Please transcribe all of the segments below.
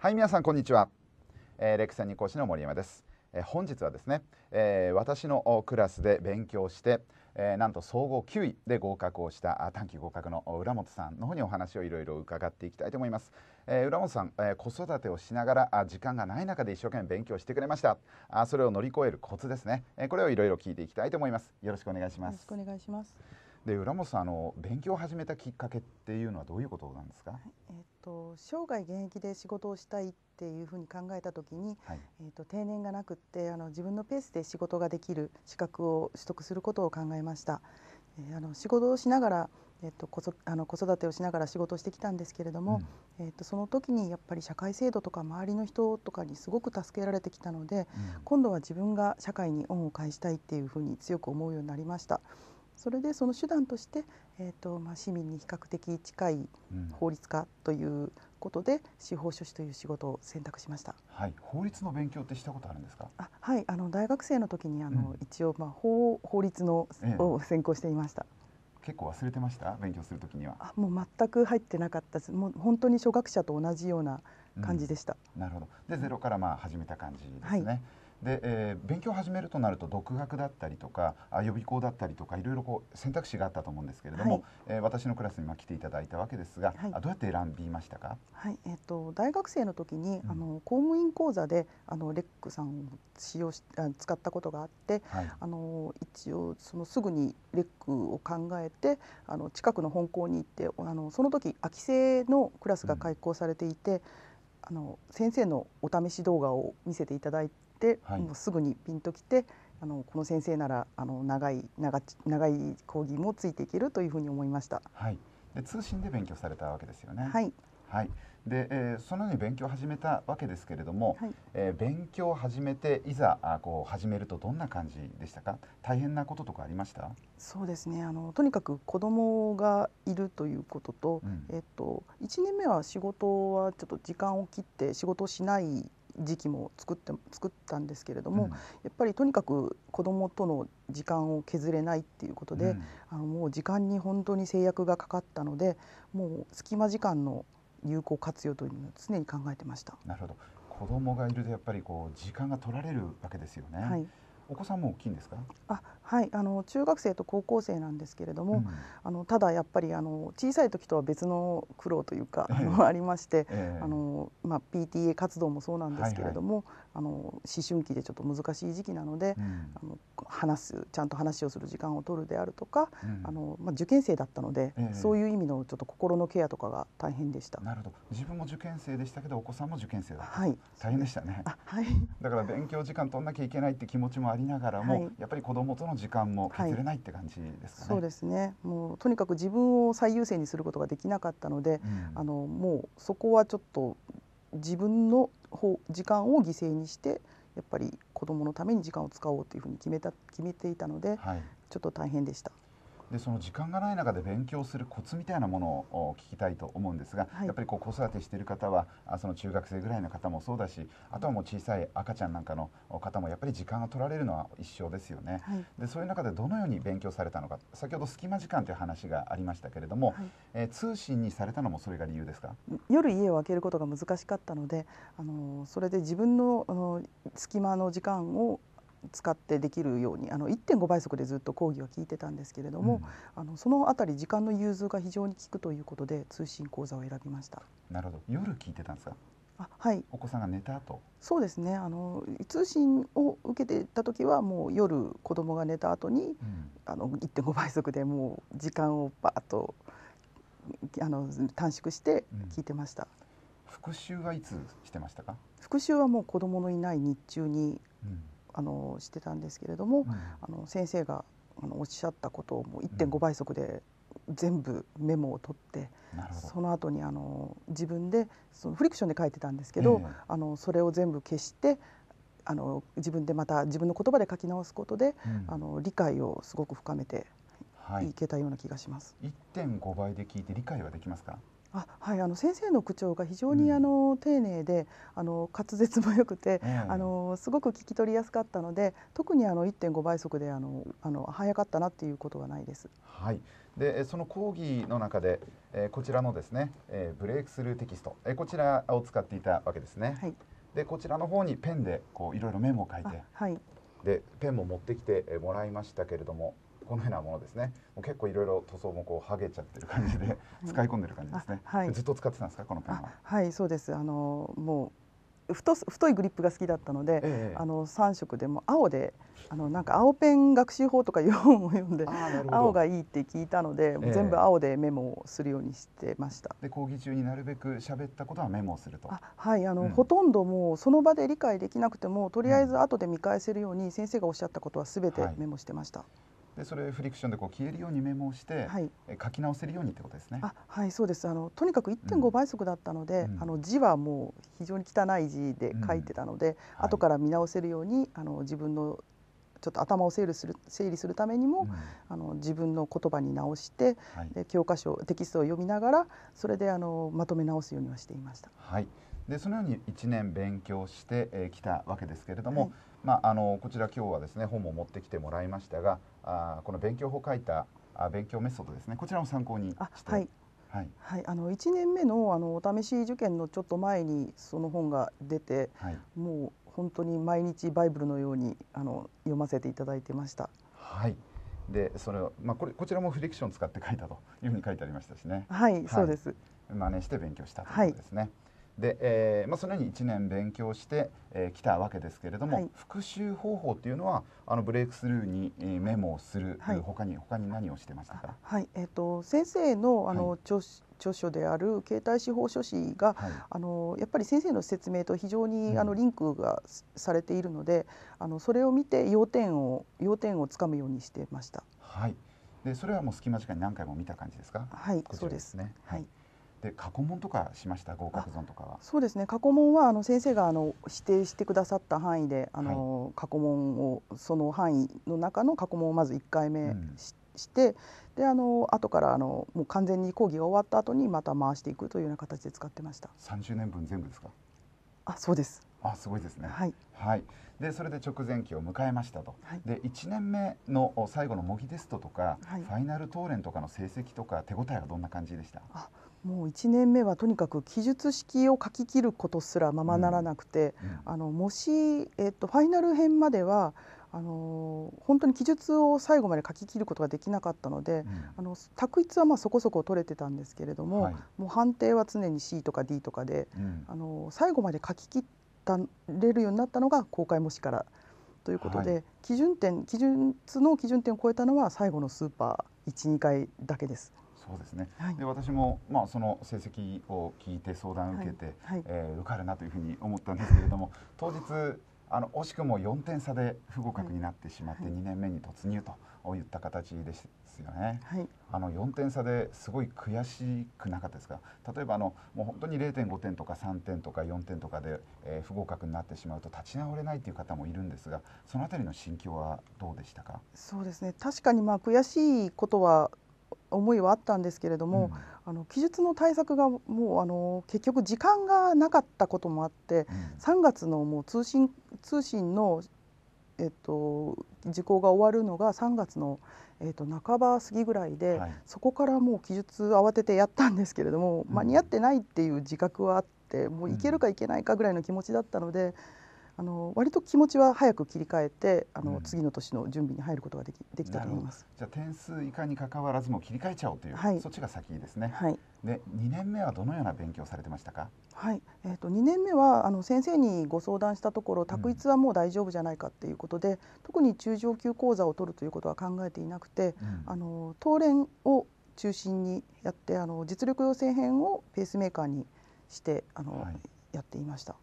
はい皆さんこんにちは、えー、レクサニ講師の森山です、えー、本日はですね、えー、私のクラスで勉強して、えー、なんと総合9位で合格をした短期合格の浦本さんの方にお話をいろいろ伺っていきたいと思います、えー、浦本さん、えー、子育てをしながらあ時間がない中で一生懸命勉強してくれました。あそれを乗り越えるコツですね、えー、これをいろいろ聞いていきたいと思います。よろしくお願いします。よろしくお願いします。で浦本さんあの勉強を始めたきっかけっていうのはどういうことなんですか、はい、えーと、生涯現役で仕事をしたいっていうふうに考えた時に、はい、えーと、定年がなくってあの自分のペースで仕事ができる資格を取得することを考えました。えー、あの仕事をしながらえっと、子あの子育てをしながら仕事をしてきたんですけれども、うん、えっと、その時にやっぱり社会制度とか周りの人とかにすごく助けられてきたので、うん、今度は自分が社会に恩を返したいっていうふうに強く思うようになりました。それでその手段として、えーとまあ、市民に比較的近い法律家ということで、うん、司法書士という仕事を選択しました。はい、法律の勉強ってしたことあるんですか？あ、はい、あの大学生の時にあの、うん、一応まあ法法律の、ええ、を専攻していました。結構忘れてました？勉強する時には。あ、もう全く入ってなかったです。もう本当に初学者と同じような感じでした。うん、なるほど。でゼロからまあ始めた感じですね。はいで、えー、勉強を始めるとなると独学だったりとかあ予備校だったりとかいろいろこう選択肢があったと思うんですけれども、はい、えー、私のクラスにま来ていただいたわけですが、はい、あどうやって選びましたか、はいえーと、大学生の時に、うん、あの公務員講座であのレックさんを使用しあ使ったことがあって、はい、あの一応そのすぐにレックを考えてあの近くの本校に行ってあのその時空き生のクラスが開講されていて、うん、あの先生のお試し動画を見せていただいて。、はい、もうすぐにピンときてあのこの先生ならあの長い長長い講義もついていけるというふうに思いました。はい、で通信で勉強されたわけですよね。はい。はい。で、えー、そのように勉強を始めたわけですけれども、はい、えー、勉強を始めていざあこう始めるとどんな感じでしたか？大変なこととかありました？そうですねあのとにかく子供がいるということと、うん、えっと、1年目は仕事はちょっと時間を切って仕事をしない時期も作って作ったんですけれども、うん、やっぱりとにかく子どもとの時間を削れないっていうことで、うん、あのもう時間に本当に制約がかかったのでもう隙間時間の有効活用というのを常に考えてました。なるほど子供がいるとやっぱりこう時間が取られるわけですよね。はいお子さんも大きいんですか？あはい。あの中学生と高校生なんですけれども、うん、あのただやっぱりあの小さい時とは別の苦労というか、えー、ありまして、えー、あのまあ、PTA 活動もそうなんですけれども、はい。はい、あの思春期でちょっと難しい時期なので、うん、あの話すちゃんと話をする時間を取るであるとか、うん、あのまあ、受験生だったので、えー、そういう意味のちょっと心のケアとかが大変でした。なるほど。自分も受験生でしたけどお子さんも受験生だった、はい、大変でしたね、はい、だから勉強時間取んなきゃいけないって気持ちもありながらも、はい。やっぱり子供との時間も削れないって感じですかね、はい、そうですね。もうとにかく自分を最優先にすることができなかったので、うん、あのもうそこはちょっと自分の時間を犠牲にしてやっぱり子供のために時間を使おうというふうに決めた決めていたので、はい、ちょっと大変でした。でその時間がない中で勉強するコツみたいなものを聞きたいと思うんですが、はい、やっぱりこう子育てしている方はあその中学生ぐらいの方もそうだしあとはもう小さい赤ちゃんなんかの方もやっぱり時間が取られるのは一緒ですよね、はい、でそういう中でどのように勉強されたのか。先ほど隙間時間という話がありましたけれども、はい、えー、通信にされたのもそれが理由ですか？夜家を空けることが難しかったのであのそれで自分の隙間の時間を使ってできるようにあの1.5倍速でずっと講義は聞いてたんですけれども、うん、あのそのあたり時間の融通が非常に効くということで通信講座を選びました。なるほど。夜聞いてたんですか？あはい。お子さんが寝た後。そうですね。あの通信を受けてた時はもう夜子供が寝た後に、うん、あの1.5倍速でもう時間をバーッとあの短縮して聞いてました、うん、復習はいつしてましたか？復習はもう子供のいない日中に、うんあのしてたんですけれども、うん、あの先生があのおっしゃったことをもう1.5倍速で全部メモを取って、その後にあの自分でそのフリクションで書いてたんですけど、えー、あのそれを全部消してあの自分でまた自分の言葉で書き直すことで、うん、あの理解をすごく深めてい。けたような気がします。1.5倍で聞いて理解はできますか？あはいあの先生の口調が非常にあの、うん、丁寧であの滑舌も良くて、えー、あのすごく聞き取りやすかったので特にあの1.5倍速であのあの早かったなっていうことはないです。はい。でその講義の中で、えー、こちらのですね、えー、ブレイクスルーテキスト、えー、こちらを使っていたわけですね。はい、でこちらの方にペンでこういろいろメモを書いて、はい、でペンも持ってきてもらいましたけれどもこのようなものですね。もう結構いろいろ塗装もこう剥げちゃってる感じで使い込んでる感じですね、はい、ずっと使ってたんですかこのペンは？はいそうです。あのもう太太いグリップが好きだったので、ええ、あの3色でも青であのなんか青ペン学習法とかいう本を読んで青がいいって聞いたので、え、全部青でメモをするようにしてました。で講義中になるべく喋ったことはメモをすると。はいあの、うん、ほとんどもうその場で理解できなくてもとりあえず後で見返せるように先生がおっしゃったことはすべてメモしてました。はいでそれフリクションでこう消えるようにメモをして、はい、書き直せるようにってことですね。あはいそうです。あのとにかく1.5倍速だったので、うん、あの字はもう非常に汚い字で書いてたので、うん。はい、後から見直せるようにあの自分のちょっと頭を整理する整理するためにも、うん、あの自分の言葉に直して、はい、で教科書テキストを読みながらそれであのまとめ直すようにはしていました。はい。でそのように1年勉強してき、えー、たわけですけれども、はい、まあ、あのこちら今日はですね本も持ってきてもらいましたがあこの勉強法書いたあ勉強メソッドですねこちらを参考にして。はいはい、はい、あの1年目のあのお試し受験のちょっと前にその本が出て、はい、もう本当に毎日バイブルのようにあの読ませていただいてました。はい。でそれをまあこれこちらもフリクション使って書いたというふうに書いてありましたしね。はい、はい、そうです。真似して勉強したということですね。で、えーまあ、そのように1年勉強してき、えー、たわけですけれども、はい、復習方法っていうのはあのブレイクスルーに、えー、メモをする、はい、他に他に何をしてましたか、はい。えーと、先生のあの、はい、著著書である携帯司法書士が、はい、あのやっぱり先生の説明と非常に、うん、あのリンクがされているのであのそれを見て要点を要点をつかむようにしてました。はい。でそれはもう隙間時間に何回も見た感じですか？はい、そうです。ね。はい。で過去問とかしました？合格ゾーンとかは。そうですね。過去問はあの先生があの指定してくださった範囲であの、はい、過去問をその範囲の中の過去問をまず1回目しうん、してであの後からあのもう完全に講義が終わった後にまた回していくというような形で使ってました。30年分全部ですか？あそうです。あすごいですね。はい、はい、でそれで直前期を迎えましたと、はい、で1年目の最後の模擬テストとか、はい、ファイナル答練とかの成績とか手応えはどんな感じでした？あもう1年目はとにかく記述式を書き切ることすらままならなくて、うんうん、あのもし、えっと、ファイナル編まではあの本当に記述を最後まで書き切ることができなかったので、うん、あの択一はまあそこそこ取れてたんですけれども、はい、もう判定は常に C とか D とかで、あの最後まで書き切ったれるようになったのが公開模試からということで、はい、基準点記述の基準点を超えたのは最後のスーパー12回だけです。そうですね、はい、で私も、まあ、その成績を聞いて相談を受けて、はい。はい、えー、受かるなというふうに思ったんですけれども 当日あの惜しくも4点差で不合格になってしまって2年目に突入といった形ですよね。はい、あの4点差ですごい悔しくなかったですか？例えばあのもう本当に0.5点とか3点とか4点とかで、えー、不合格になってしまうと立ち直れないという方もいるんですがそのあたりの心境はどうでしたか？そうですね。確かにまあ悔しいことは思いはあったんですけれども、うん、あの記述の対策がもうあの結局時間がなかったこともあって、うん、3月のもう通信通信の、えっと、時効が終わるのが3月の、えっと、半ば過ぎぐらいで、はい、そこからもう記述慌ててやったんですけれども、うん、間に合ってないっていう自覚はあってもういけるかいけないかぐらいの気持ちだったので。あの割と気持ちは早く切り替えてあの、うん、次の年の準備に入ることができできたと思います。じゃあ点数以下にかかわらずも切り替えちゃおうという、はい、そっちが先ですね、はい、で2年目はどのような勉強されてましたか？はい、えーと、2年目はあの先生にご相談したところ択一はもう大丈夫じゃないかっていうことで、うん、特に中上級講座を取るということは考えていなくて、うん、あの東練を中心にやってあの実力養成編をペースメーカーにしてあの、はい、やっていました。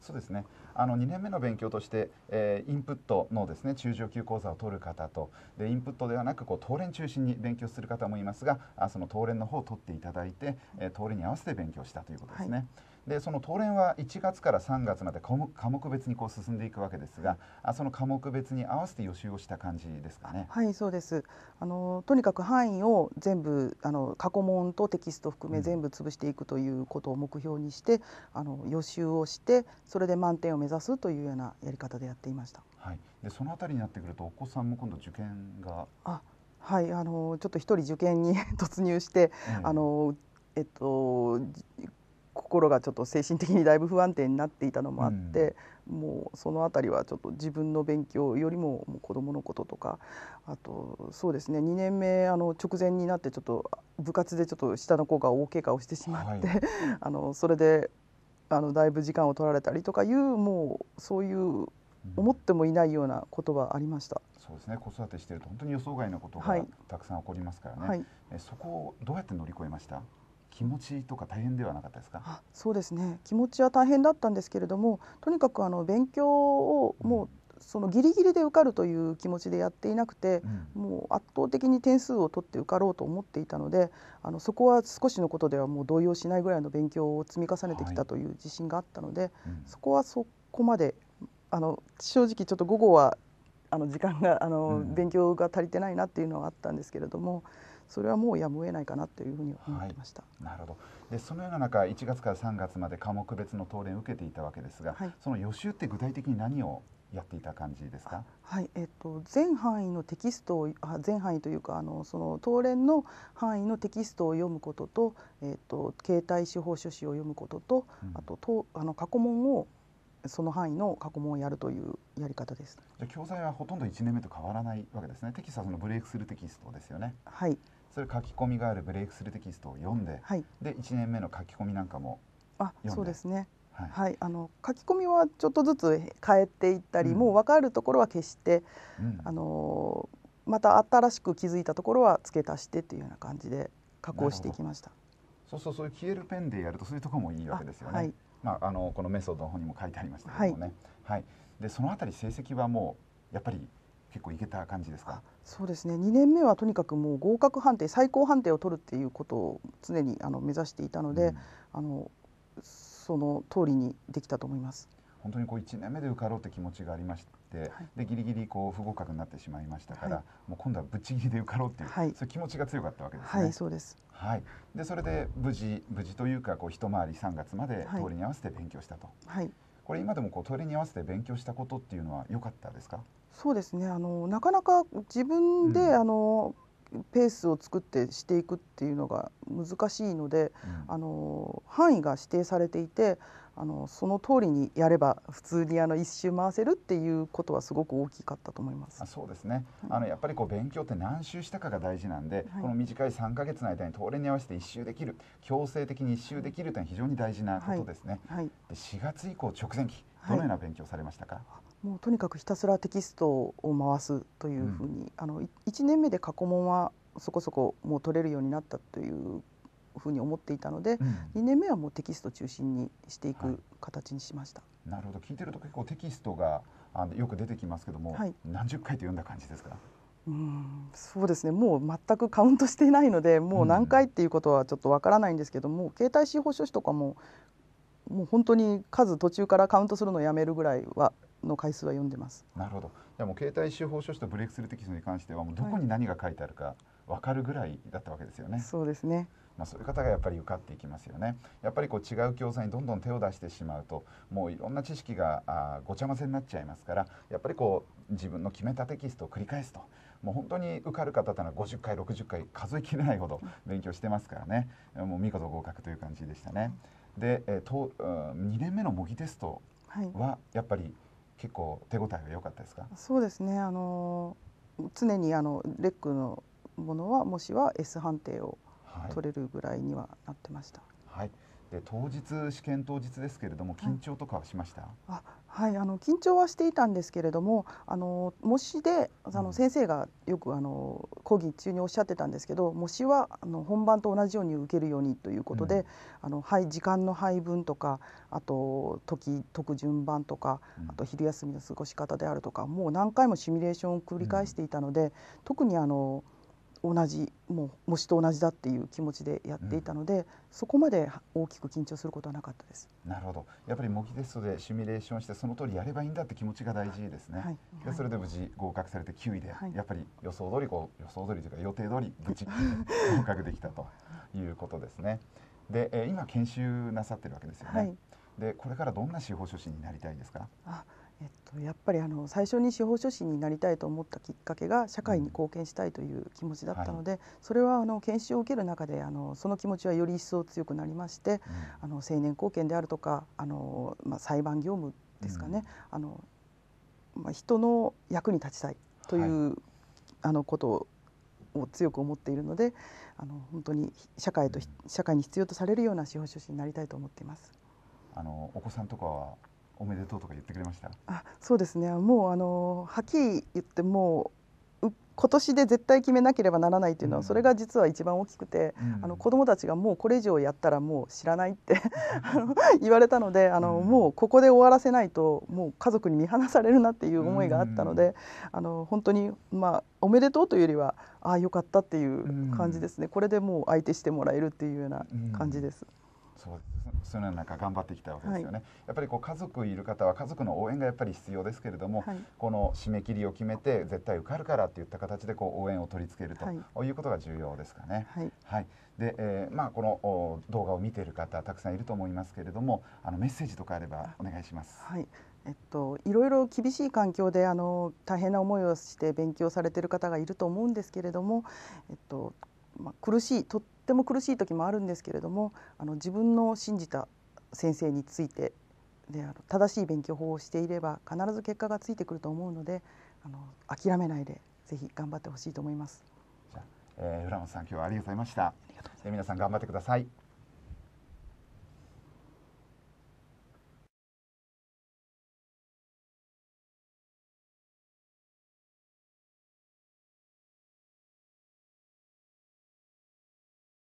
そうですねあの2年目の勉強として、えー、インプットのですね中上級講座を取る方とでインプットではなくこう東練中心に勉強する方もいますがあその東練の方を取っていただいて、えー、東練に合わせて勉強したということですね。はいでその東連は1月から3月まで科目別にこう進んでいくわけですがあその科目別に合わせて予習をした感じですかね？はいそうです。あのとにかく範囲を全部あの過去問とテキスト含め全部潰していくということを目標にして、うん、あの予習をしてそれで満点を目指すというようなやり方でやっていました。はい、でそのあたりになってくるとお子さんも今度受験が？あはい。あのちょっと一人受験に 突入して、えー、あのえっと心がちょっと精神的にだいぶ不安定になっていたのもあって、うん、もうその辺りはちょっと自分の勉強よりももう子どものこととかあとそうですね2年目あの直前になってちょっと部活でちょっと下の子が大怪我をしてしまって、はい、あのそれであのだいぶ時間を取られたりとかいうもうそういう思ってもいないようなことはありました。そうですね。子育てしていると本当に予想外のことがたくさん起こりますからね、はい、えそこをどうやって乗り越えました？気持ちとか大変ではなかったですか？あそうですね。気持ちは大変だったんですけれどもとにかくあの勉強をもう、そのギリギリで受かるという気持ちでやっていなくて、うん、もう圧倒的に点数を取って受かろうと思っていたのであのそこは少しのことではもう動揺しないぐらいの勉強を積み重ねてきたという自信があったので、はいうん、そこはそこまであの正直ちょっと午後はあの時間があの、うん、勉強が足りてないなっていうのはあったんですけれどもそれはもうやむを得ないかなというふうに思ってました、はい、なるほどでそのような中1月から3月まで科目別の答練を受けていたわけですが、はい、その予習って具体的に何をやっていた感じですか？はい、えっと全範囲のテキストをあ全範囲というかあのその答練の範囲のテキストを読むことと、えっと携帯司法書士を読むことと、うん、あととあの過去問をその範囲の過去問をやるというやり方です。じゃ教材はほとんど1年目と変わらないわけですね。テキストはそのブレイクスルーテキストですよね。はい。それ書き込みがあるブレイクスルーテキストを読んで、はい、で1年目の書き込みなんかもあそうですね。はい、はい、あの書き込みはちょっとずつ変えていったり、うん、もう分かるところは消して、うん、あのまた新しく気づいたところは付け足してというような感じで加工していきました。そうそうそういう消えるペンでやるとそういうところもいいわけですよね。はい、まああのこのメソッドの方にも書いてありましたけどもね。はい。はい、でそのあたり成績はもうやっぱり結構いけた感じですか？そうですね。2年目はとにかくもう合格判定、最高判定を取るっていうことを常にあの目指していたので、うん、あのその通りにできたと思います。本当にこう1年目で受かろうって気持ちがありまして、はい、でギリギリこう不合格になってしまいましたから、はい、もう今度はぶっちぎりで受かろうっていう、はい、そういう気持ちが強かったわけですね。はい、そうです。はい。でそれで無事無事というかこう一回り3月まで通りに合わせて勉強したと。はい。これ今でもこう通りに合わせて勉強したことっていうのは良かったですか？そうですね。あのなかなか自分で、うん、あのペースを作ってしていくっていうのが難しいので、うん、あの範囲が指定されていてあのその通りにやれば普通にあの一周回せるっていうことはすごく大きかったと思います。あそうですね、はい、あのやっぱりこう勉強って何周したかが大事なんで、はい、この短い3か月の間に通りに合わせて一周できる強制的に一周できるというのは非常に大事なことですね、はい、で4月以降直前期どのような勉強されましたか、もうとにかくひたすらテキストを回すというふうに、うん、あの1年目で過去問はそこそこもう取れるようになったというふうに思っていたので、うん、2年目はもうテキスト中心にしていく形にしました。はい、なるほど。聞いてると結構テキストがあのよく出てきますけども、はい、何十回と読んだ感じですか？うんそうですね。もう全くカウントしていないのでもう何回っていうことはちょっとわからないんですけども、うん、携帯司法書士とかももう本当に数途中からカウントするのをやめるぐらいはの回数は読んでます。なるほど。でも携帯司法書士とブレイクスルーテキストに関してはもうどこに何が書いてあるか分かるぐらいだったわけですよね。そうですね。まあ、そういう方がやっぱり受かっていきますよね。やっぱりこう違う教材にどんどん手を出してしまうともういろんな知識があごちゃ混ぜになっちゃいますからやっぱりこう自分の決めたテキストを繰り返すともう本当に受かる方というのは50回60回数えきれないほど勉強してますからねもう見事合格という感じでしたね。で、えー、と2年目の模擬テストはやっぱり結構手応えが良かったですか、はい、そうですね。あの常にあのレックのものはもしは S 判定を取れるぐらいにはなってました。はい、で当日試験当日ですけれども緊張とかはしました、はい、あはいあの緊張はしていたんですけれどもあの模試であの先生がよくあの講義中におっしゃってたんですけど模試はあの本番と同じように受けるようにということで、うん、あのはい、時間の配分とかあと時解く順番とか、あと昼休みの過ごし方であるとかもう何回もシミュレーションを繰り返していたので、うん、特にあの同じもう模試と同じだっていう気持ちでやっていたので、うん、そこまで大きく緊張することはなかったです。なるほど。やっぱり模擬テストでシミュレーションしてその通りやればいいんだって気持ちが大事ですね、はい、でそれで無事合格されて9位で、はい、やっぱり予想通りこう予想通りというか予定通り無事 合格できたということですね。で、えー、今研修なさってるわけですよね、はい、でこれからどんな司法書士になりたいですか？あえっと、やっぱりあの最初に司法書士になりたいと思ったきっかけが社会に貢献したいという気持ちだったので、うんはい、それはあの研修を受ける中であのその気持ちはより一層強くなりまして、うん、あの青年貢献であるとかあの、まあ、裁判業務ですかね、うん、あのまあ、人の役に立ちたいという、はい、あのことを強く思っているのであの本当に社会と社会に必要とされるような司法書士になりたいと思っています。あのお子さんとかはおめでとうとか言ってくれました？あそうですね。もうあのはっきり言ってもう今年で絶対決めなければならないっていうのは、うん、それが実は一番大きくて、うん、あの子どもたちがもうこれ以上やったらもう知らないって 言われたのであの、うん、もうここで終わらせないともう家族に見放されるなっていう思いがあったので、あの本当にまあおめでとうというよりはああよかったっていう感じですね、これでもう相手してもらえるっていうような感じです。そうその中頑張ってきたわけですよね、はい、やっぱりこう家族いる方は家族の応援がやっぱり必要ですけれども、はい、この締め切りを決めて絶対受かるからっていった形でこう応援を取り付けると、はい、いうことが重要ですかね。はい、で、えー、まあこの動画を見ている方たくさんいると思いますけれどもあのメッセージとかあればお願いします。はい。えっと、いろいろ厳しい環境であの大変な思いをして勉強されている方がいると思うんですけれども、えっとまあ、苦しいとっても苦しい時もあるんですけれどもあの自分の信じた先生についてであの正しい勉強法をしていれば必ず結果がついてくると思うのであの諦めないでぜひ頑張ってほしいと思います。じゃあ、えー、浦本さん今日はありがとうございました。えー、皆さん頑張ってください。